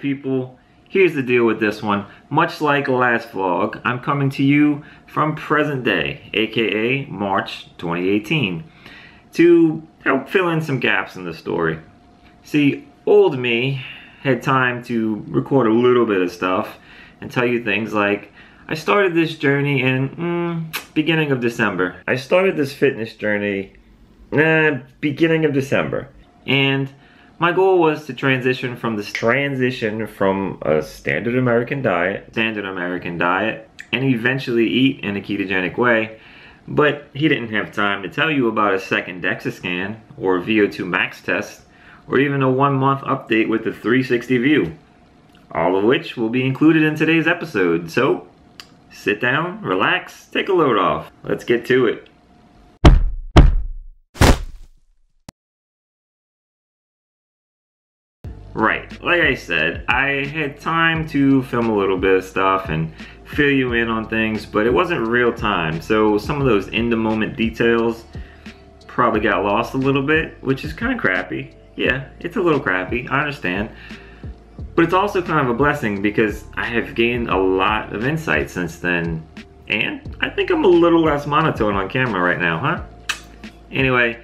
People, here's the deal with this one. Much like last vlog, I'm coming to you from present day, aka March 2018, to help fill in some gaps in the story. See, old me had time to record a little bit of stuff and tell you things like, I started this journey in mm, beginning of December. I started this fitness journey beginning of December. And my goal was to transition from this transition from a standard American diet, standard American diet, and eventually eat in a ketogenic way. But he didn't have time to tell you about a second DEXA scan or VO2 max test or even a one month update with the 360 view. All of which will be included in today's episode. So sit down, relax, take a load off. Let's get to it. Right, like I said, I had time to film a little bit of stuff and fill you in on things, but it wasn't real time. So some of those in the moment details probably got lost a little bit, which is kind of crappy. Yeah, it's a little crappy, I understand. But it's also kind of a blessing because I have gained a lot of insight since then. And I think I'm a little less monotone on camera right now, huh? Anyway,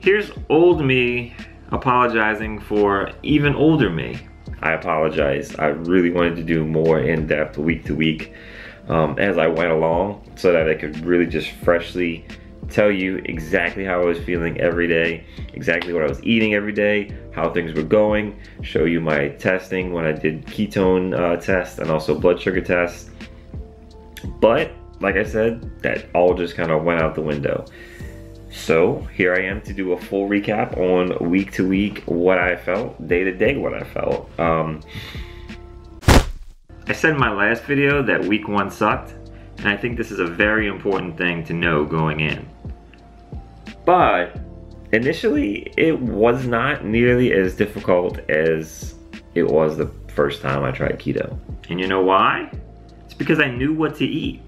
here's old me apologizing for even older me. I apologize. I really wanted to do more in-depth week to week um, as I went along so that I could really just freshly tell you exactly how I was feeling every day, exactly what I was eating every day, how things were going, show you my testing when I did ketone uh, test and also blood sugar tests. But like I said, that all just kind of went out the window. So here I am to do a full recap on week to week what I felt, day to day what I felt. Um, I said in my last video that week one sucked, and I think this is a very important thing to know going in. But initially, it was not nearly as difficult as it was the first time I tried keto. And you know why? It's because I knew what to eat.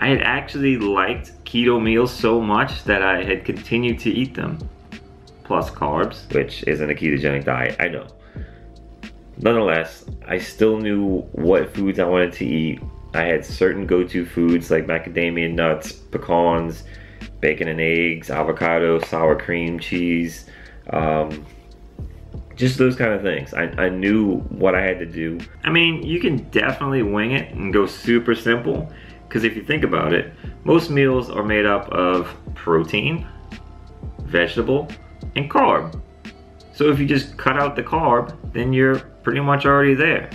I had actually liked keto meals so much that I had continued to eat them. Plus carbs, which isn't a ketogenic diet, I know. Nonetheless, I still knew what foods I wanted to eat. I had certain go-to foods like macadamia nuts, pecans, bacon and eggs, avocado, sour cream, cheese, um, just those kind of things. I, I knew what I had to do. I mean, you can definitely wing it and go super simple because if you think about it, most meals are made up of protein, vegetable, and carb. So if you just cut out the carb, then you're pretty much already there.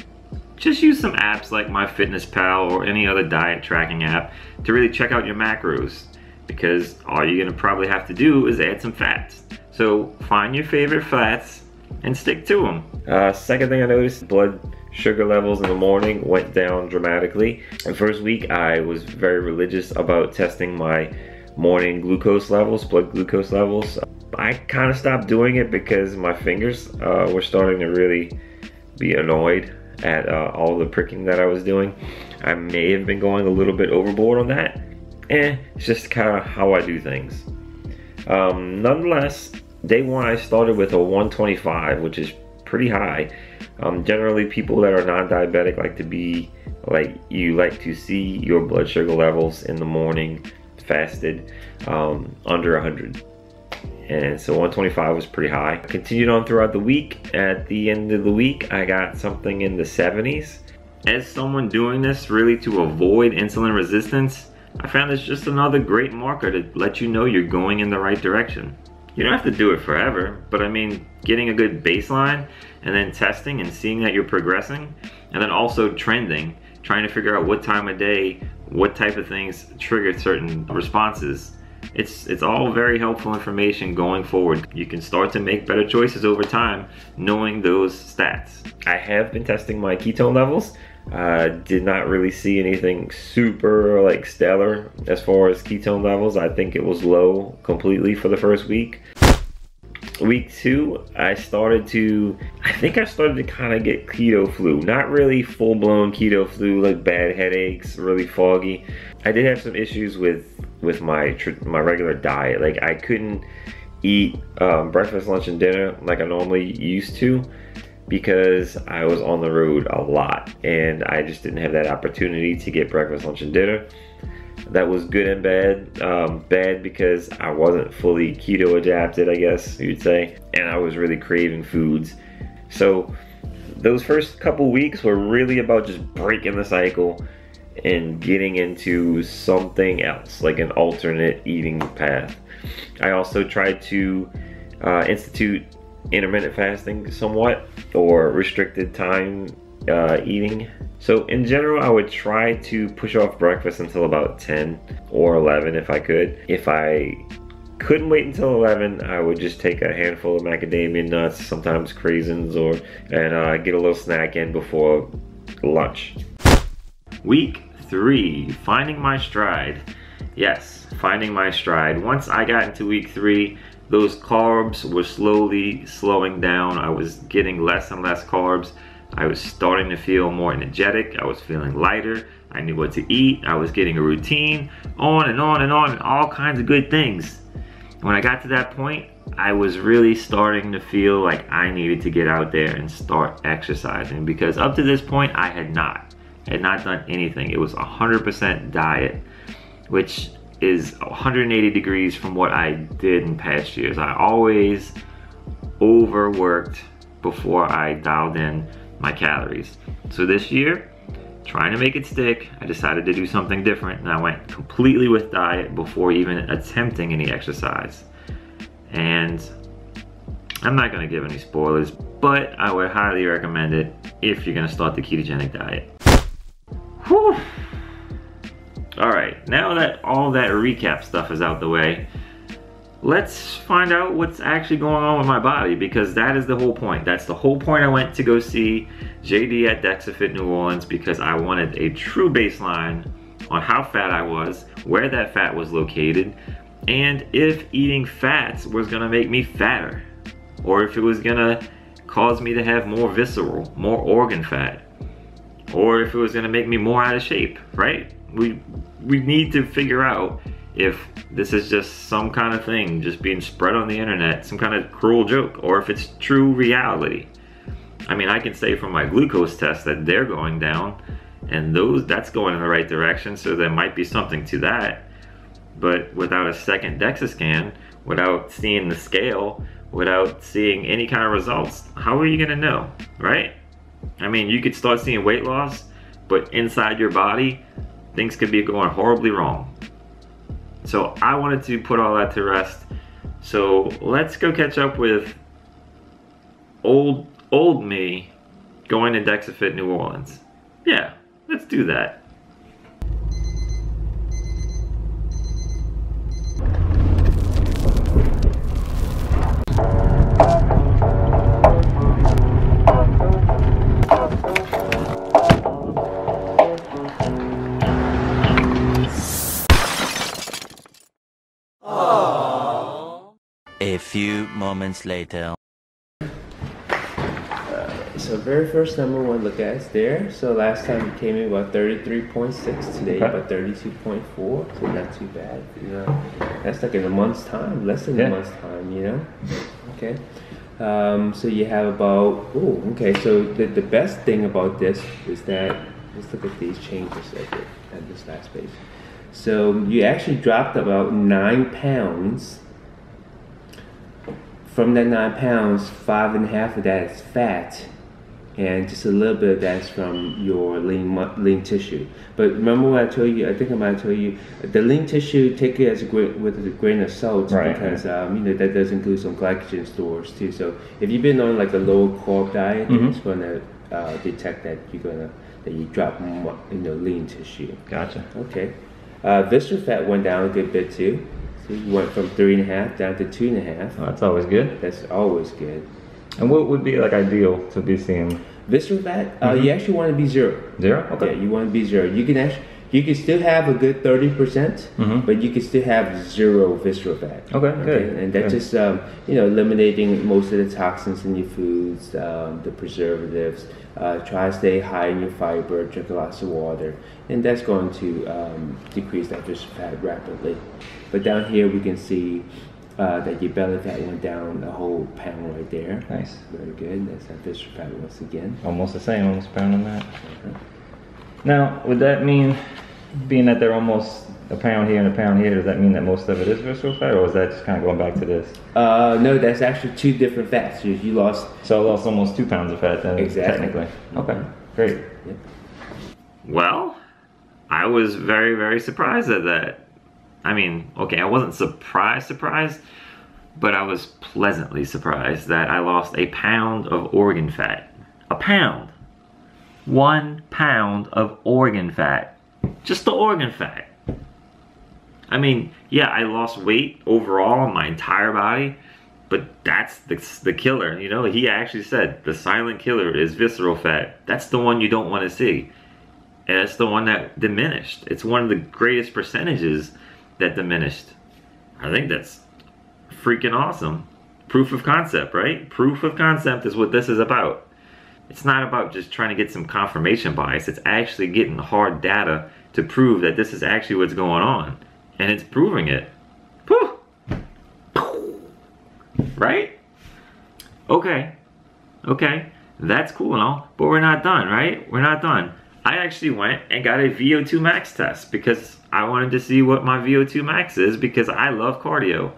Just use some apps like MyFitnessPal or any other diet tracking app to really check out your macros because all you're gonna probably have to do is add some fats. So find your favorite fats and stick to them. Uh, second thing I noticed, blood sugar levels in the morning went down dramatically. The first week I was very religious about testing my morning glucose levels, blood glucose levels. I kind of stopped doing it because my fingers uh, were starting to really be annoyed at uh, all the pricking that I was doing. I may have been going a little bit overboard on that. Eh, it's just kind of how I do things. Um, nonetheless, day one I started with a 125, which is pretty high. Um, generally, people that are non-diabetic like to be like you like to see your blood sugar levels in the morning fasted um, under 100 and so 125 was pretty high. Continued on throughout the week. At the end of the week, I got something in the 70s. As someone doing this really to avoid insulin resistance, I found it's just another great marker to let you know you're going in the right direction. You don't have to do it forever, but I mean, getting a good baseline and then testing and seeing that you're progressing, and then also trending, trying to figure out what time of day, what type of things trigger certain responses. It's, it's all very helpful information going forward. You can start to make better choices over time knowing those stats. I have been testing my ketone levels. Uh, did not really see anything super like stellar as far as ketone levels. I think it was low completely for the first week. Week two, I started to, I think I started to kind of get keto flu. Not really full blown keto flu, like bad headaches, really foggy. I did have some issues with with my my regular diet. Like I couldn't eat um, breakfast, lunch, and dinner like I normally used to because I was on the road a lot and I just didn't have that opportunity to get breakfast, lunch, and dinner. That was good and bad. Um, bad because I wasn't fully keto adapted, I guess you'd say, and I was really craving foods. So those first couple weeks were really about just breaking the cycle and getting into something else, like an alternate eating path. I also tried to uh, institute intermittent fasting somewhat or restricted time uh, eating. So in general, I would try to push off breakfast until about 10 or 11 if I could. If I couldn't wait until 11, I would just take a handful of macadamia nuts, sometimes craisins, or and uh, get a little snack in before lunch. Week three, finding my stride. Yes, finding my stride. Once I got into week three, those carbs were slowly slowing down. I was getting less and less carbs. I was starting to feel more energetic. I was feeling lighter. I knew what to eat. I was getting a routine, on and on and on, and all kinds of good things. When I got to that point, I was really starting to feel like I needed to get out there and start exercising because up to this point, I had not. I had not done anything. It was 100% diet, which is 180 degrees from what I did in past years. I always overworked before I dialed in my calories. So this year, trying to make it stick, I decided to do something different and I went completely with diet before even attempting any exercise. And I'm not gonna give any spoilers, but I would highly recommend it if you're gonna start the ketogenic diet. Whew. All right, now that all that recap stuff is out the way, let's find out what's actually going on with my body because that is the whole point. That's the whole point I went to go see JD at DexaFit New Orleans because I wanted a true baseline on how fat I was, where that fat was located, and if eating fats was gonna make me fatter, or if it was gonna cause me to have more visceral, more organ fat, or if it was gonna make me more out of shape, right? We we need to figure out if this is just some kind of thing just being spread on the internet, some kind of cruel joke, or if it's true reality. I mean, I can say from my glucose test that they're going down, and those that's going in the right direction, so there might be something to that. But without a second DEXA scan, without seeing the scale, without seeing any kind of results, how are you gonna know, right? I mean, you could start seeing weight loss, but inside your body, things could be going horribly wrong. So I wanted to put all that to rest. So let's go catch up with old old me going to DexaFit New Orleans. Yeah, let's do that. Moments later. Uh, so very first number one look at is there. So last time it came in about 33.6, today Okay. about 32.4, so not too bad. You know, that's like in a month's time, less than Yeah. a month's time, you know? Okay. Um, so you have about, oh, okay, so the, the best thing about this is that, let's look at these changes at, the, at this last page. So you actually dropped about nine pounds from that nine pounds, five and a half of that is fat, and just a little bit of that's from your lean lean tissue. But remember what I told you? I think I might have told you the lean tissue. Take it as a grain with a grain of salt Right. because um, you know that does include some glycogen stores too. So if you've been on like a low carb diet, Mhm. it's going to uh, detect that you're gonna that you drop more, you know lean tissue. Gotcha. Okay. Uh, visceral fat went down a good bit too. So you went from three and a half down to two and a half. Oh, that's always good. That's always good. And what would be like ideal to be seeing? Visceral fat, uh, Mhm. you actually want to be zero. Zero? Yeah, you want to be zero. You can actually, you can still have a good thirty percent, Mhm. but you can still have zero visceral fat. Okay, good, And that's good. just um, you know eliminating most of the toxins in your foods, um, the preservatives. Uh, try to stay high in your fiber. Drink lots of water, and that's going to um, decrease that visceral fat rapidly. But down here we can see uh, that your belly fat went down a whole pound right there. Nice. Very good. That's that visceral fat once again. Almost the same, almost a pound on that. Now, would that mean, being that they're almost a pound here and a pound here, does that mean that most of it is visceral fat, or is that just kind of going back to this? Uh, no, that's actually two different fats. You, you lost. So I lost almost two pounds of fat then, Exactly. technically. Okay, great. Well, I was very, very surprised at that. I mean, okay, I wasn't surprised, surprised, but I was pleasantly surprised that I lost a pound of organ fat. A pound. One pound of organ fat. Just the organ fat. I mean, yeah, I lost weight overall in my entire body, but that's the, the killer. You know, he actually said the silent killer is visceral fat. That's the one you don't want to see. And it's the one that diminished. It's one of the greatest percentages that diminished. I think that's freaking awesome. Proof of concept, right? Proof of concept is what this is about. It's not about just trying to get some confirmation bias. It's actually getting hard data to prove that this is actually what's going on. And it's proving it. Whew. Right? Okay. Okay. That's cool and all, but we're not done, right? We're not done. I actually went and got a VO2 max test because I wanted to see what my VO2 max is because I love cardio.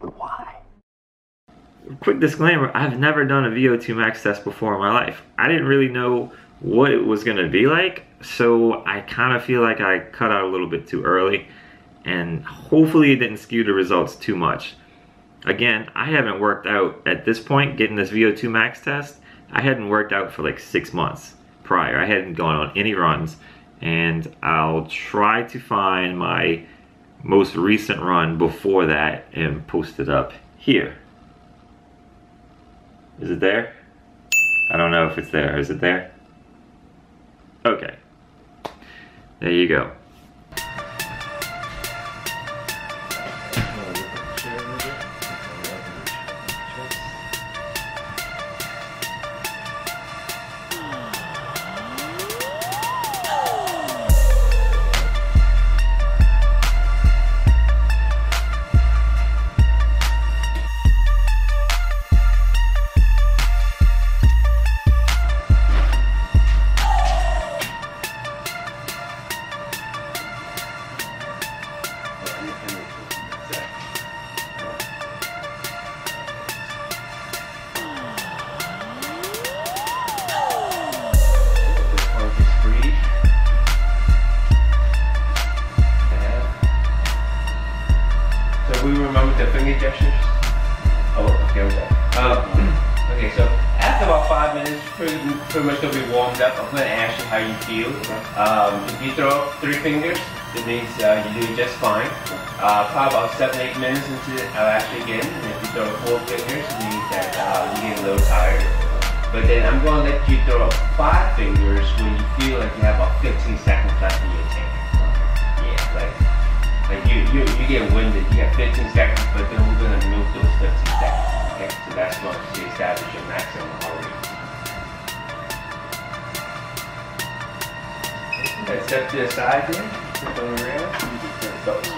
Why? Quick disclaimer, I've never done a VO2 max test before in my life. I didn't really know what it was going to be like, so I kind of feel like I cut out a little bit too early and hopefully it didn't skew the results too much. Again, I haven't worked out at this point getting this VO2 max test. I hadn't worked out for like six months prior. I hadn't gone on any runs and I'll try to find my most recent run before that and post it up here. Is it there? I don't know if it's there. Is it there? Okay. There you go. You you. Um, if you throw three fingers, it means uh, you do just fine. Uh, probably about seven, eight minutes into it, I'll ask you again. And if you throw four fingers, it means that uh, you're getting a little tired. But then I'm gonna let you throw five fingers when you feel like you have about 15 seconds left in your tank. Yeah, like like you, you, you get winded, you got 15 seconds, but then we're gonna move those 15 seconds. Okay, so that's going to establish your maximum Okay, step to the side then, step on the rail. Start to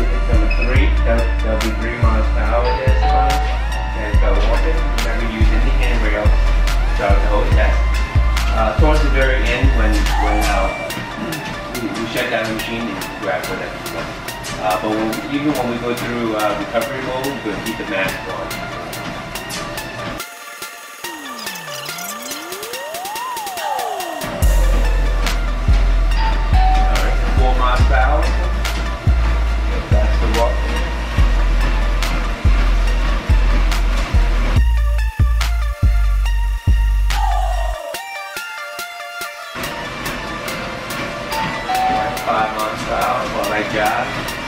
hit number three. That'll be three miles per hour there, son. And start walking. Remember, use any handrail throughout the whole test uh, towards the very end when when uh, we, we shut down the machine and grab whatever you want. Uh, but when, even when we go through uh, recovery mode, we're gonna keep the mask on. Five miles per hour while I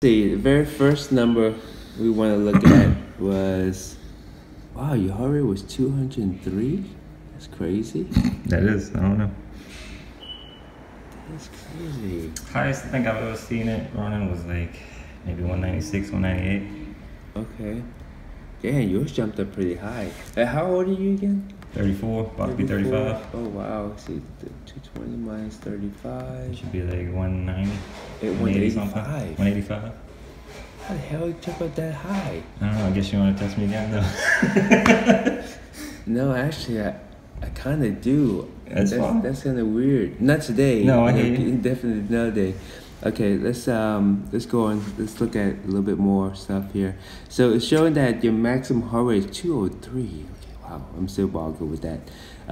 see, the very first number we want to look at was wow, your heart rate was 203. That's crazy. That is, I don't know. That's crazy. Highest I think I've ever seen it running was like maybe 196, 198. Okay. Yeah, yours jumped up pretty high. How old are you again? 34, about to be 35. Oh wow, see, 220 minus 35. It should be like 190. At 185. 185. How the hell you jump up that high? I don't know, I guess you want to test me again though. no, actually, I, I kind of do. That's, that's. That's kind of weird. Not today. No, I hear you. Definitely another day. Okay, let's um let's go on. Let's look at a little bit more stuff here. So it's showing that your maximum heart rate is 203. I'm still boggled with that.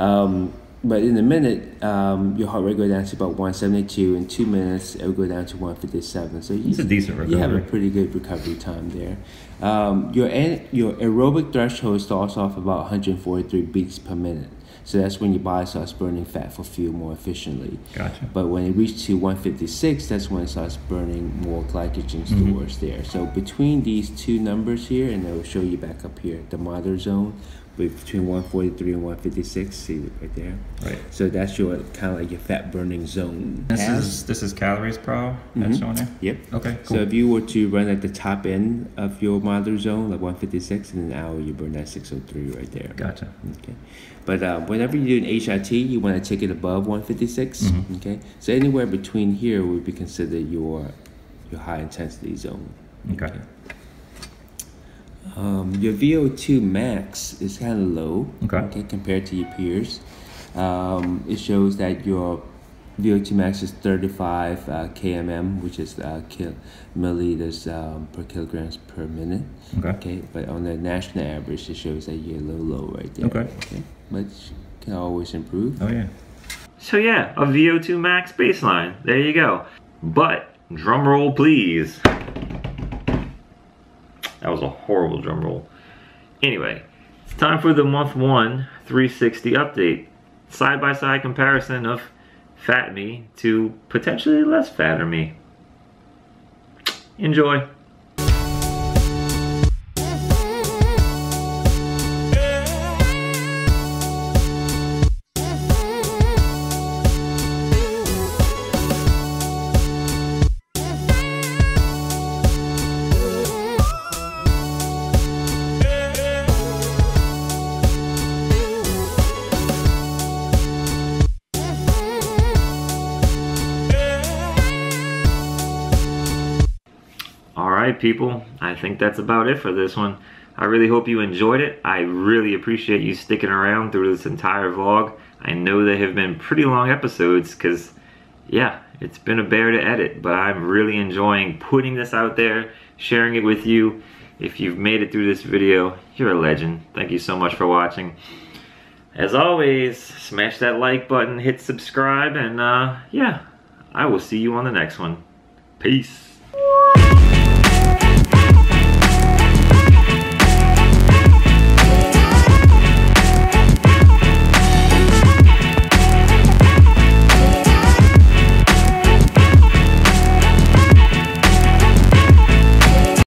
Um, but in a minute, um, your heart rate go down to about one seventy two. In two minutes, it will go down to one fifty seven. So you, It's a decent you have a pretty good recovery time there. Um, your your aerobic threshold starts off about 143 beats per minute. So that's when your body starts burning fat for fuel more efficiently. Gotcha. But when it reaches to 156, that's when it starts burning more glycogen Mm-hmm. stores there. So between these two numbers here, and I will show you back up here, the mother zone, between 143 and 156, see right there. Right. So that's your kind of like your fat burning zone. This is this is calories per hour. That's Mhm. showing there. Yep. Okay. So if you were to run at the top end of your monitor zone, like 156, in an hour, you burn that 603 right there. Gotcha. Okay. But uh, whenever you do an HIT, you want to take it above 156. Mhm. Okay. So anywhere between here would be considered your your high intensity zone. Okay. Um, your VO2 max is kind of low. Okay. compared to your peers. Um, it shows that your VO2 max is 35 uh, kmm, which is uh, kil- milliliters um, per kilograms per minute. Okay. Okay, but on the national average, it shows that you're a little low right there. Okay. Okay, but you can always improve. Oh yeah. So yeah, a VO2 max baseline. There you go. But drum roll, please. That was a horrible drum roll. Anyway, it's time for the month one 360 update. Side by side comparison of fat me to potentially less fatter me. Enjoy. Right, people. I think that's about it for this one. I really hope you enjoyed it. I really appreciate you sticking around through this entire vlog. I know they have been pretty long episodes because, yeah, it's been a bear to edit, but I'm really enjoying putting this out there, sharing it with you. If you've made it through this video, you're a legend. Thank you so much for watching. As always, smash that like button, hit subscribe, and uh, yeah, I will see you on the next one. Peace.